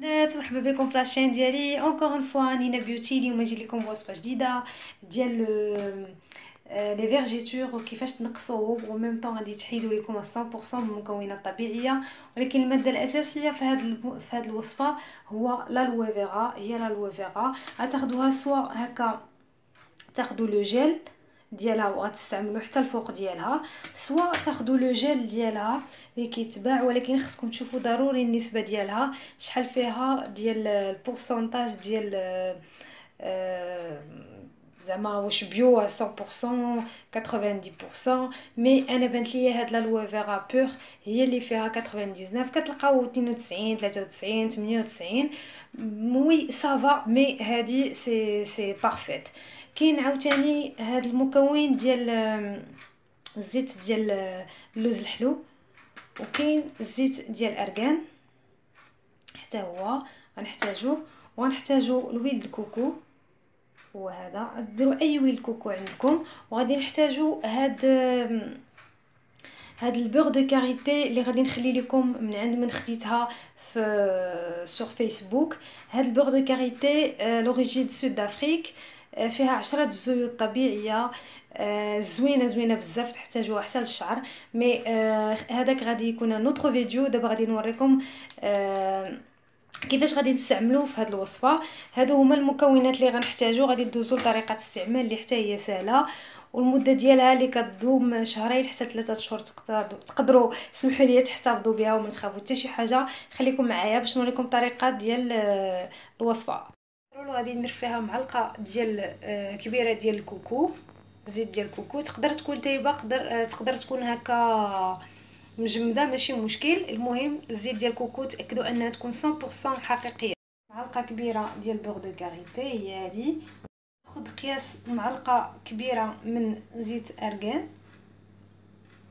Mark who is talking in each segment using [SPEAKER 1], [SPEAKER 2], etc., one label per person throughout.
[SPEAKER 1] بنات مرحبا بكم في la chaîne ديالي. encore une fois نينا بيوتي اليوم جيت لكم بوصفة جديدة ديال les vergetures وكيفاش تنقصوه و même temps غادي تحيدوا لكم 100% من المكونات الطبيعيه ولكن المادة الأساسية في هذه في هذه الوصفة هو l'aloe vera هي l'aloe vera غتاخذوها سواء هكا. تاخذوا le gel. ديالها وغتستعملوا حتى الفوق ديالها سواء تاخذوا le gel ديالها اللي كيتباع ولكن خصكم تشوفوا ضروري النسبة ديالها شحال فيها ديال ال pourcentage ديال آه زعما واش bio 100% 90% mais أنا بانت ليا هاد l'aloe vera pure هي اللي فيها 99 كتلقاو 92 93 98 oui ça va mais هادي c'est c'est parfait كاين عاوتاني هاد المكون ديال الزيت ديال اللوز الحلو وكاين الزيت ديال الارغان حتى هو غنحتاجو وغنحتاجو ال huile ال coco. هو هذا ديروا أي huile coco عندكم وغادي نحتاجو هاد هاد ال beurre de karité اللي غادي نخلي لكم من عند من خديتها في sur Facebook هاد ال beurre de karité l'origine sud Afrique فيها عشرة الزيوت طبيعية آه، زوينة زوينة بزاف تحتاجوها حتى للشعر. mais آه، هذاك غادي يكون une autre vidéo دابا غادي نوريكم آه، كيفاش غادي تستعملوا في هذه الوصفة. هادو هما المكونات اللي غنحتاجو. غادي ندوزو لطريقة استعمال اللي حتى هي سهلة. والمدة ديالها اللي كتدوم شهرين حتى ثلاثة شهور تقدروا سمحوا لي تحتفظوا بها وما تخافوا حتى شي حاجة. خليكم معايا باش نوريكم الطريقة ديال الوصفة. غادي ندير فيها معلقة ديال كبيرة ديال ال coco زيت ديال ال coco. تقدر تكون دايبة قدر تقدر تكون هكا مجمدة ماشي مشكل. المهم الزيت ديال ال coco تأكدوا أنها تكون 100% حقيقية. معلقة كبيرة ديال beurre de karité هي هذه خذ قياس معلقة كبيرة من زيت أرغان.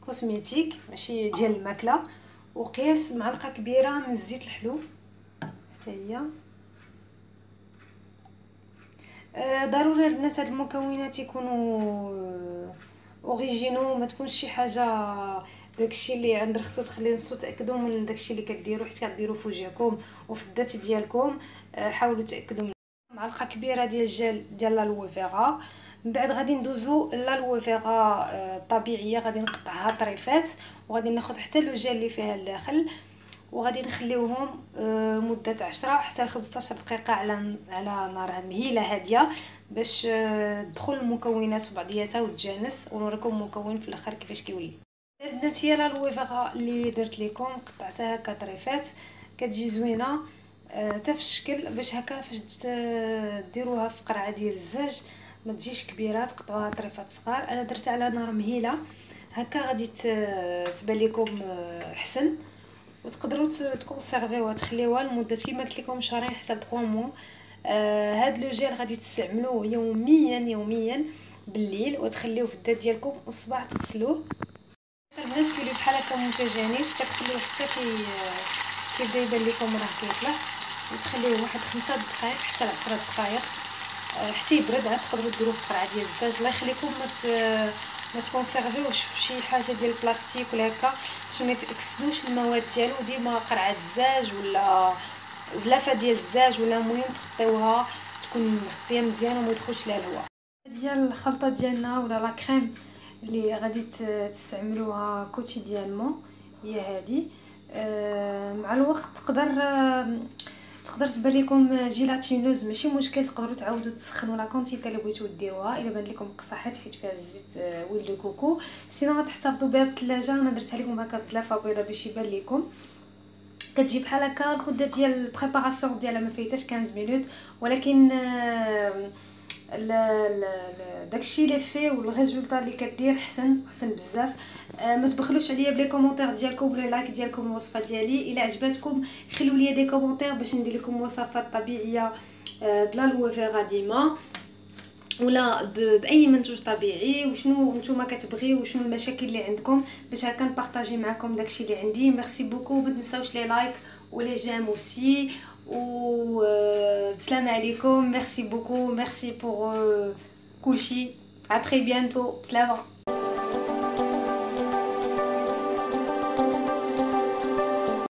[SPEAKER 1] cosmétique ماشي ديال الماكلة. وقياس معلقة كبيرة من الزيت الحلو. حتى هي. آه، ضروري البنات هاد المكونات يكونوا اوريجينو ما تكونش شي حاجة داكشي اللي عند خصو تخلي نصو تاكدوا من داكشي اللي كديروا حيت كديروا في وجهكم وفي الذات ديالكم. آه، حاولوا تأكدوا من معلقة كبيرة ديال الجل ديال لا فيغا. من بعد غادي ندوزو لا فيغا الطبيعيه غادي نقطعها طريفات وغادي ناخذ حتى لو جيل اللي فيها الداخل. وغادي نخليوهم آه، مدة 10 حتى 15 دقيقة على على نار مهيله هادية باش آه، تدخل المكونات في بعضياتها وتجانس ونوريكم المكون في الآخر كيفاش كيولي. البنات هي لا لويفغا اللي درت لكم قطعتها هكا طريفات كتجي زوينة حتى آه في الشكل باش هكا فاش ديروها في قرعة ديال الزاج ما تجيش كبيرة تقطعوها طريفات صغار. أنا درت على نار مهيلة. هكا غادي تبان لكم احسن وتقدروا تكونسيرفيوها تخليوها لمدة كيما قلت لكم شهرين حتى 3 مو. آه هاد لو جيل غادي تستعملوه يوميا يوميا بالليل وتخليوه في الدات ديالكم والصباح تغسلوه. البنات كيولي بحال هكا متجانس كتخليوه حتى كي كيبدا يبان لكم راه كيطلع. وتخليوه واحد خمسة دقائق حتى لعشرة دقائق آه حتى يبرد عاد تقدروا ديروه في قرعة ديال الزاج. الله يخليكم ما ما تكونسيرفيوش في شي حاجة ديال البلاستيك ولا هكا. باش ما تاكسدوش المواد ديالو ديما قرعة الزاج ولا زلافة ديال الزاج ولا المهم تغطيوها تكون مغطية مزيان وما يدخلش لها الهواء ديال الخلطة ديالنا ولا la crème اللي غادي تستعملوها quotidiennement هي هذه آه مع الوقت تقدر آه تقدر تبان لكم gélatineuse ماشي مشكل تقدروا تعاودوا تسخنوا la quantité اللي بغيتو ديروها. إلا بان لكم قصحات حيت فيها الزيت آه، huile de coco. sinon غتحتفظوا بها بالثلاجة. أنا درتها لكم هكا بزلافه بيضه باش يبان لكم. كتجي بحال هكا المده ديال ال préparation ديالها ما فايتاش 15 minutes. ولكن آه داكشي لي في وال résultat اللي كدير حسن حسن بزاف. آه ما تبخلوش عليا بلي commentaires ديالكم بلي likes ديالكم الوصفة ديالي. إلا عجباتكم خليو لي des commentaires باش ندير لكم وصفات طبيعية آه بلا الوفيغا ديما. ولا بأي منتوج طبيعي. وشنو نتوما كتبغيو وشنو المشاكل اللي عندكم. باش هكا نبارطاجي معكم داكشي اللي عندي. merci beaucoup ما تنساوش لي لايك ولي جيم اوسي و بسلامة عليكم ميرسي بوكو ميرسي بور كلشي ا تري بيانتو بسلامه